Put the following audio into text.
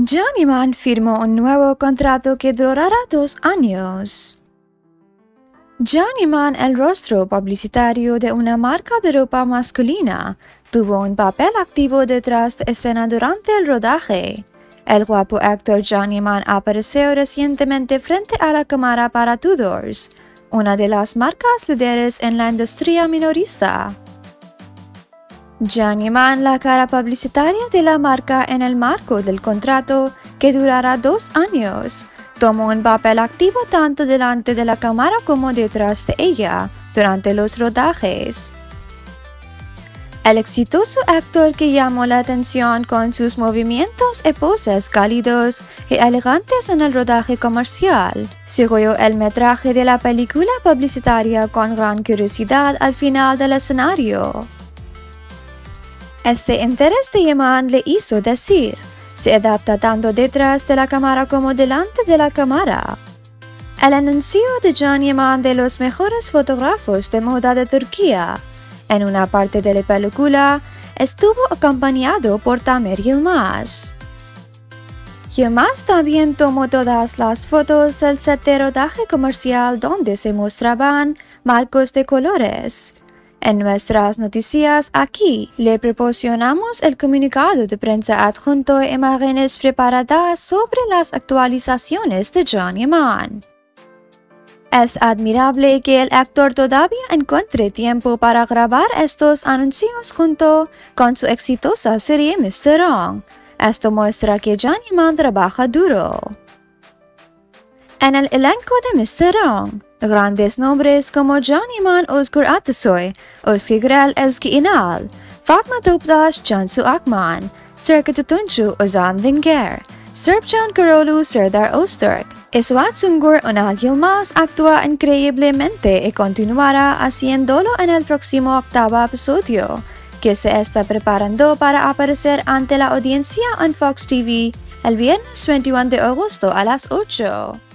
Johnny Mann firmó un nuevo contrato que durará dos años. Johnny Mann, el rostro publicitario de una marca de ropa masculina, tuvo un papel activo detrás de escena durante el rodaje. El guapo actor Johnny Mann apareció recientemente frente a la cámara para Tudors, una de las marcas líderes en la industria minorista. Johnny Mann, la cara publicitaria de la marca en el marco del contrato, que durará dos años, tomó un papel activo tanto delante de la cámara como detrás de ella durante los rodajes. El exitoso actor que llamó la atención con sus movimientos y poses cálidos y elegantes en el rodaje comercial, siguió el metraje de la película publicitaria con gran curiosidad al final del escenario. Este interés de Yeman le hizo decir, se adapta tanto detrás de la cámara como delante de la cámara. El anuncio de John Yeman de los mejores fotógrafos de moda de Turquía, en una parte de la película, estuvo acompañado por Tamer Yilmaz. Yilmaz también tomó todas las fotos del set de rodaje comercial donde se mostraban marcos de colores, en nuestras noticias aquí le proporcionamos el comunicado de prensa adjunto e imágenes preparadas sobre las actualizaciones de Johnny Mann. Es admirable que el actor todavía encuentre tiempo para grabar estos anuncios junto con su exitosa serie Mr. Wrong. Esto muestra que Johnny Mann trabaja duro. En el elenco de Mr. Wrong, Grandes nombres como Johnny Man Özgür Atasoy, Özge Grel Ezgi İnal, Fatma Topdaş Cansu Akman, Serka Tutuncu Ozan Dinger, Serpcan Karolu Serdar Öztürk, Iswat Sungur Unal Yilmaz actúa increíblemente y continuará haciéndolo en el próximo octavo episodio, que se está preparando para aparecer ante la audiencia en Fox TV el viernes 21 de agosto a las 8.